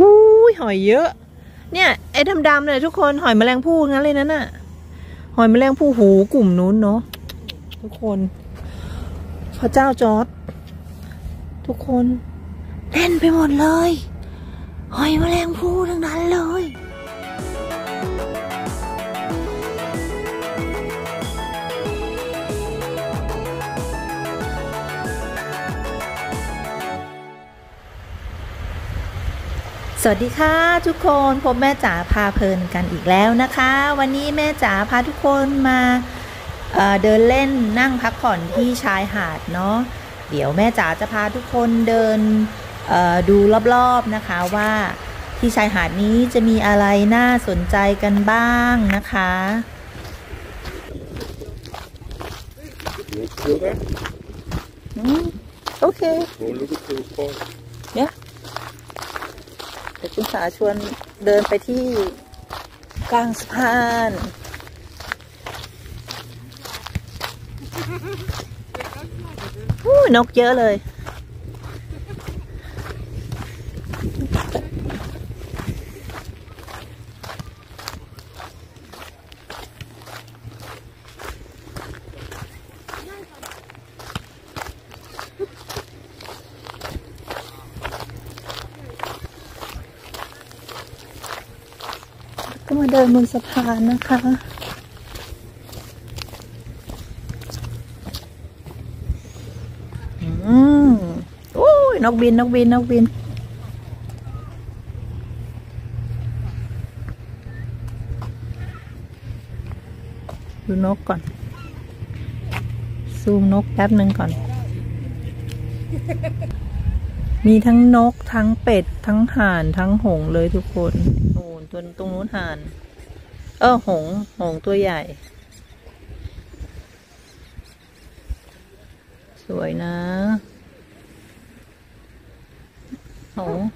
อุ้ยหอยเยอะ เนี่ยไอ้ดำๆเลยทุกคนหอยแมลงภู่งั้นเลยนั่นน่ะ หอยแมลงภู่หูกลุ่มนู้นเนาะทุกคน พระเจ้าจอร์ดทุกคนเล่นไปหมดเลย หอยแมลงภู่ทั้งนั้นเลย สวัสดีค่ะทุกคนพบแม่จ๋าพาเพลินกันอีกแล้วนะคะ วันนี้แม่จ๋าพาทุกคนมาเเดินเล่นนั่งพักผ่อนที่ชายหาดเนาะเดี๋ยวแม่จ๋าจะพาทุกคนเดินดูรอบๆนะคะว่าที่ชายหาดนี้จะมีอะไรน่าสนใจกันบ้างนะคะโอเค Go look at the pond. เนี่ย เดี๋ยวคุณสาชวนเดินไปที่กลางสะพานอู้นกเยอะเลย ก็มาเดินบนสะพานนะคะ อืมโอ้ยนกบิน นกบิน นกบิน ดูนกก่อน ซูมนกแป๊บหนึ่งก่อน มีทั้งนกทั้งเป็ด ทั้งห่าน ทั้งหงส์เลยทุกคน ตัวตรงนู้นห่าน เออหง หงตัวใหญ่ สวยนะ หงส์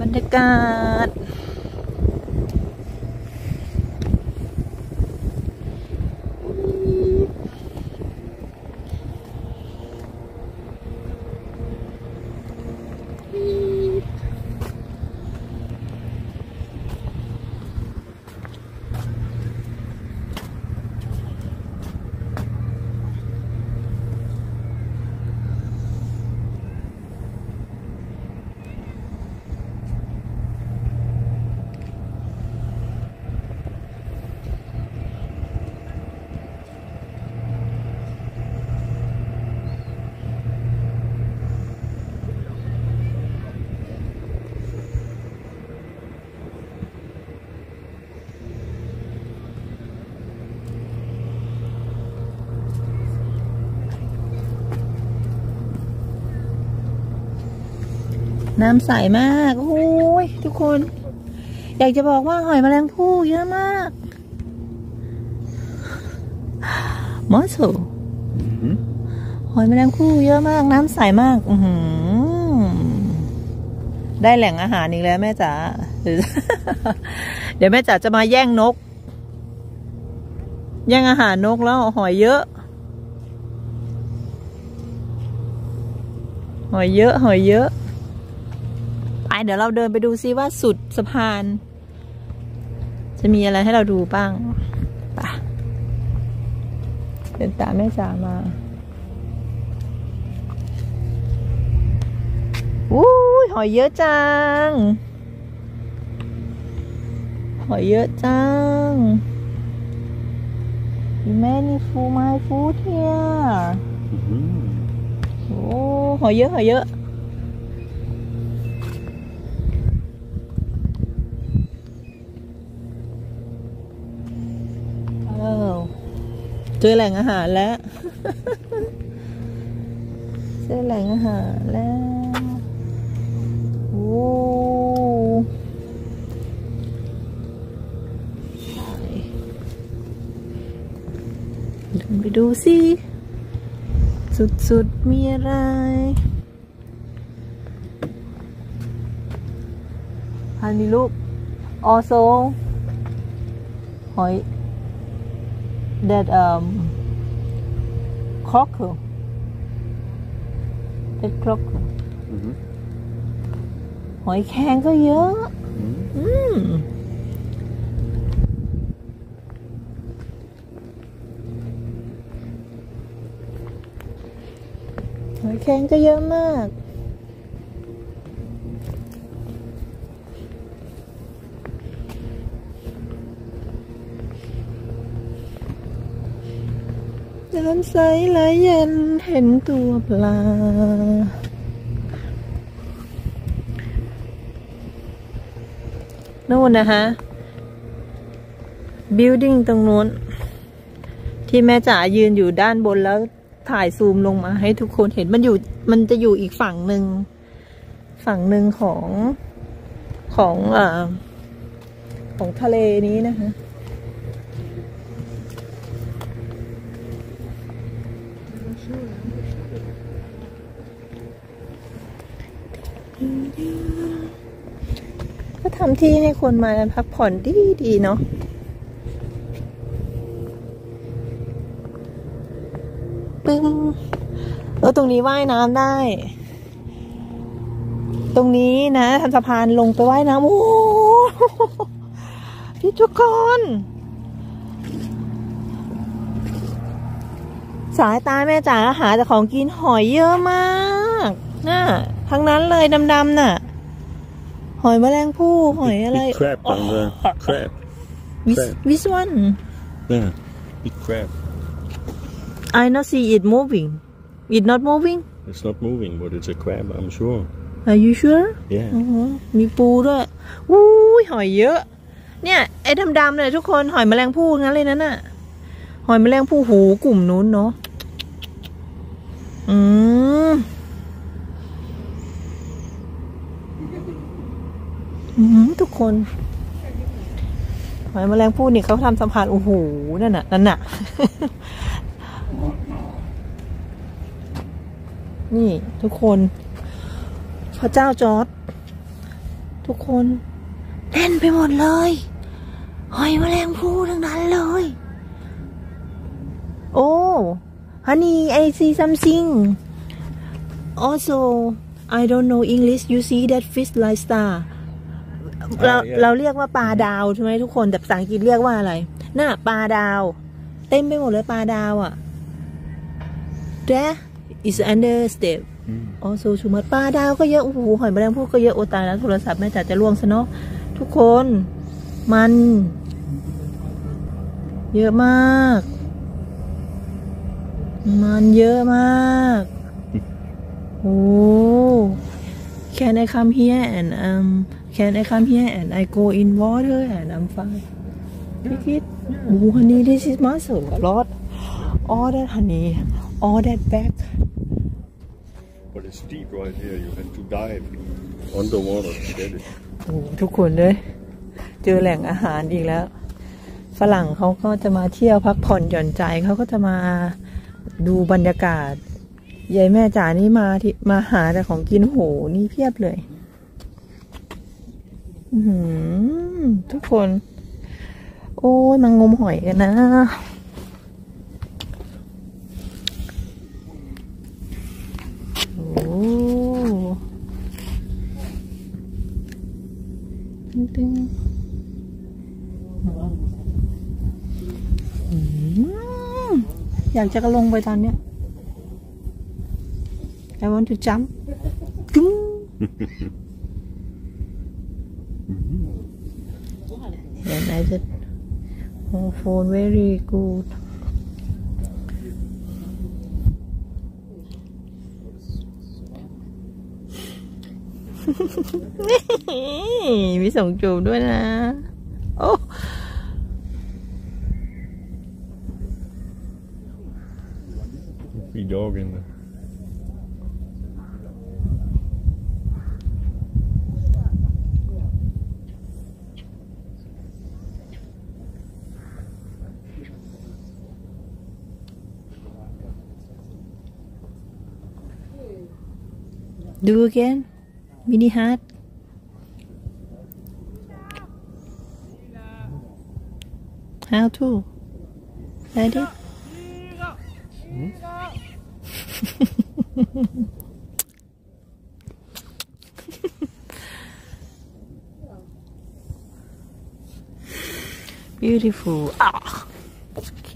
บรรยากาศ น้ำใสมากโอ้ยทุกคน อยากจะบอกว่าหอยแมลงภู่เยอะมากมอส Mhm. หอยแมลงภู่เยอะมาก น้ำใสมากอืได้แหล่งอาหารอีกแล้วแม่จ๋าเดี๋ยวแม่จ๋าจะมาแย่งนก แย่งอาหารนกแล้วหอยเยอะหอยเยอะหอยเยอะ ไปเดี๋ยวเราเดินไปดูซิว่าสุดสะพาน จะมีอะไรให้เราดูบ้างไปเดินตามแม่จ๋ามาอู้ยหอยเยอะจัง หอยเยอะจังมีแม่นี่ฟูไม้ฟูเทีย Mhm. โอ้หอยเยอะหอยเยอะ อแหล่งอาหารแล้ว เจอแหล่งอาหารแล้ว โอ้เดินไปดูสิ สุดๆ มีอะไรพันมีลูก also หอย that um crocker that crocker Mhm. หอยแครงก็เยอะ Mhm. อืม หอยแครงก็เยอะมาก น้ำใสไหลเย็นเห็นตัวปลา นู่นนะคะ building ตรงนู้น ที่แม่จ๋ายืนอยู่ด้านบนแล้วถ่ายซูมลงมาให้ทุกคนเห็นมันอยู่ มันจะอยู่อีกฝั่งหนึ่ง ฝั่งหนึ่งของของอ่อของทะเลนี้นะคะ ก็ทำที่ให้คนมาพักผ่อนดีดีๆเนาะปึ้งเออตรงนี้ว่ายน้ำได้ ตรงนี้นะทำสะพานลงไปว่ายน้ำโอ้โหพี่ทุกคน สายตาแม่จ๋าหาแต่ของกินหอยเยอะมากน่ะทั้งนั้นเลยดำๆน่ะ หอยแมลงภู่หอยอะไร Big crab down there. Crab. Which, crab. which one Yeah. Big crab. I not see it moving it not moving It's not moving, but it's a crab, I'm sure. Are you sure Yeah. อ๋อมีปูด้วยอู้ยหอยเยอะ เนี่ยไอ้ดำๆเนี่ยทุกคนหอยแมลงภู่ทั้งนั้นเลยนั่นน่ะหอยแมลงภู่หูกลุ่มนู้นเนาะ อืมอืมทุกคนหอยแมลงภู่นี่เขาทำสะพานโอ้โหนั่นน่ะนั่นน่ะ นี่ทุกคน พระเจ้าจอร์ดทุกคนแน่นไปหมดเลย หอยแมลงภู่ทั้งนั้นเลย โอ้ honey I see something also I don't know English you see that fish like star เรา yeah. เราเรียกว่าปลาดาวใช่ไหมทุกคน แต่ภาษาอังกฤษเรียกว่าอะไร น่ะปลาดาว เต็มไปหมดเลยปลาดาวอะ There is under step Mm. อ๋อซูชูมัดปลาดาวก็เยอะ โอ้โห หอยแมลงภู่ก็เยอะ โอตายแล้วโทรศัพท์แม่จ๋าจะล่วงซะเนาะทุกคน มัน เยอะมาก มันเยอะมาก โอ้ Can I come here and um Can I come here and I go in water and I'm fine Take it โอ้ honey this is muscle a lot all that honey all that back But it's deep right here. You have to dive underwater to get it. โอ้ทุกคนเลยเจอแหล่งอาหารอีกแล้ว ฝรั่งเขาก็จะมาเที่ยวพักผ่อนหย่อนใจเขาก็จะมา ดูบรรยากาศยายแม่จ๋านี่มาที่มาหาแต่ของกินโหนี่เพียบเลยทุกคน โอ้ยมางมหอยกันนะ โอ้ตึ้งตึ้งอืม อยากจะกระลงไปตอนเนี้ย I want to jump ตึ้ง and I just oh phone very good มีส่งจูบด้วยนะ Big dog in there. do again mini hat? How to Ready hmm? Beautiful อะโอเค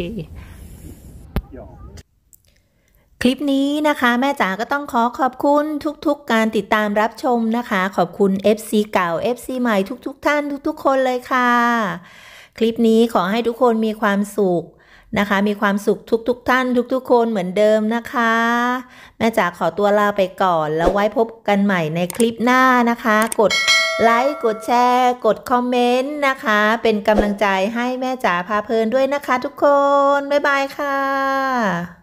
คลิปนี้นะคะแม่จ๋าก็ต้องขอขอบคุณทุกๆ การติดตามรับชมนะคะ ขอบคุณ FC เก่า FC ใหม่ทุกๆท่านทุกๆ คนเลยค่ะ คลิปนี้ขอให้ทุกคนมีความสุข นะคะ มีความสุขทุกๆท่าน ทุกๆ คนเหมือนเดิมนะคะ แม่จ๋าขอตัวลาไปก่อนแล้วไว้พบกันใหม่ในคลิปหน้านะคะ กดไลค์กดแชร์ กดคอมเมนต์นะคะ เป็นกำลังใจให้แม่จ๋าพาเพลินด้วยนะคะทุกคน บ๊ายบายค่ะ